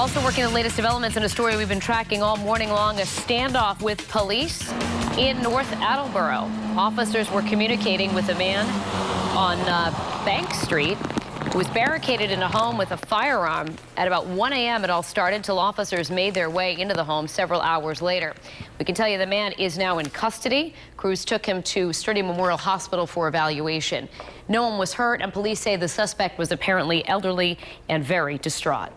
Also working the latest developments in a story we've been tracking all morning long, a standoff with police in North Attleboro. Officers were communicating with a man on uh, Bank Street who was barricaded in a home with a firearm. At about 1 a.m. it all started Till officers made their way into the home several hours later. We can tell you the man is now in custody. Crews took him to Sturdy Memorial Hospital for evaluation. No one was hurt and police say the suspect was apparently elderly and very distraught.